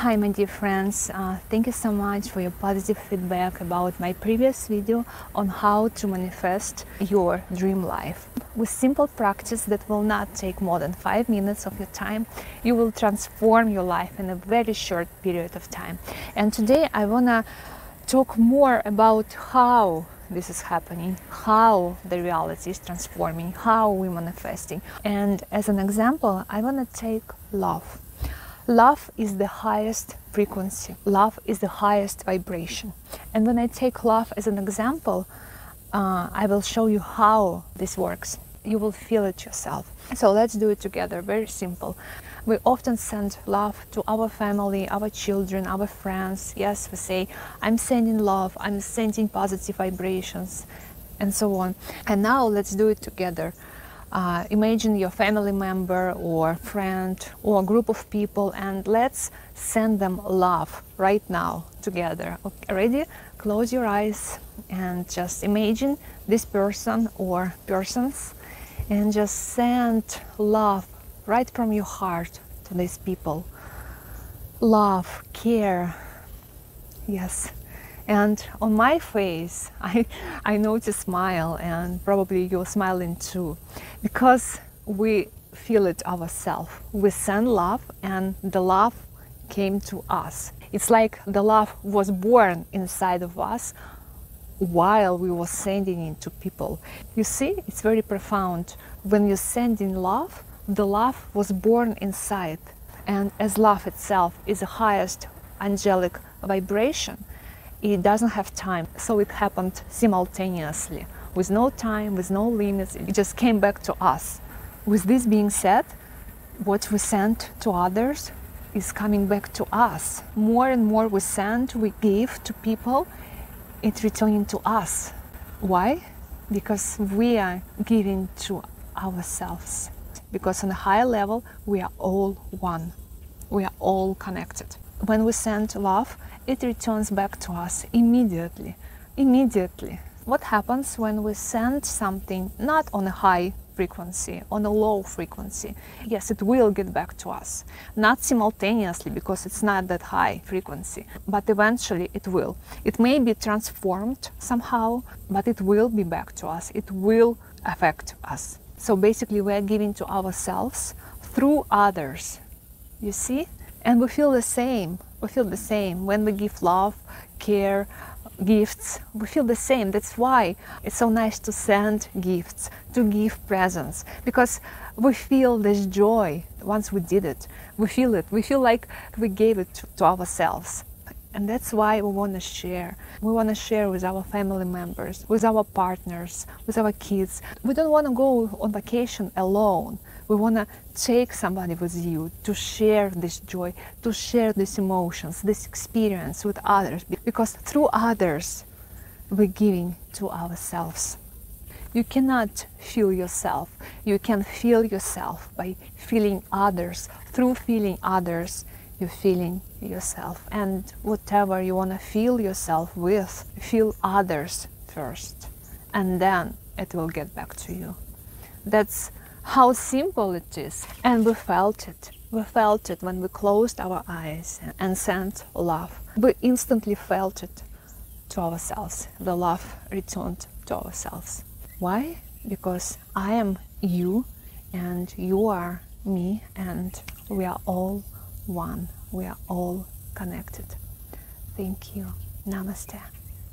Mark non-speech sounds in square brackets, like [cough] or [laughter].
Hi my dear friends, uh, thank you so much for your positive feedback about my previous video on how to manifest your dream life. With simple practice that will not take more than 5 minutes of your time, you will transform your life in a very short period of time. And today I want to talk more about how this is happening, how the reality is transforming, how we're manifesting. And as an example, I want to take love Love is the highest frequency. Love is the highest vibration. And when I take love as an example, uh, I will show you how this works. You will feel it yourself. So let's do it together. Very simple. We often send love to our family, our children, our friends. Yes, we say, I'm sending love, I'm sending positive vibrations, and so on. And now let's do it together. Uh, imagine your family member or friend or group of people and let's send them love right now together. Okay, ready? Close your eyes and just imagine this person or persons and just send love right from your heart to these people. Love, care, yes, and on my face, [laughs] I, I notice smile, and probably you're smiling too, because we feel it ourselves. We send love, and the love came to us. It's like the love was born inside of us while we were sending it to people. You see, it's very profound. When you send in love, the love was born inside. And as love itself is the highest angelic vibration, it doesn't have time. So it happened simultaneously with no time, with no limits. It just came back to us. With this being said, what we send to others is coming back to us. More and more we send, we give to people, it's returning to us. Why? Because we are giving to ourselves. Because on a higher level, we are all one. We are all connected. When we send love, it returns back to us immediately. Immediately. What happens when we send something not on a high frequency, on a low frequency? Yes, it will get back to us. Not simultaneously because it's not that high frequency, but eventually it will. It may be transformed somehow, but it will be back to us. It will affect us. So basically, we are giving to ourselves through others. You see? And we feel the same we feel the same. When we give love, care, gifts, we feel the same. That's why it's so nice to send gifts, to give presents, because we feel this joy once we did it. We feel it. We feel like we gave it to, ourselves. And that's why we want to share. We want to share with our family members, with our partners, with our kids. We don't want to go on vacation alone. We want to take somebody with you to share this joy, to share these emotions, this experience with others. Because through others, we're giving to ourselves. You cannot feel yourself. You can feel yourself by feeling others. Through feeling others, you're feeling yourself. And whatever you want to feel yourself with, feel others first. And then it will get back to you. That's how simple it is. And we felt it. We felt it when we closed our eyes and sent love. We instantly felt it to ourselves. The love returned to ourselves. Why? Because I am you and you are me and we are all one. We are all connected. Thank you. Namaste.